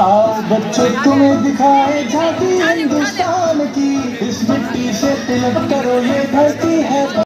आओ बच्चों तुम्हें दिखाए जाती हिंदुस्तान की, इस मिट्टी से तिलक करो, ये धरती है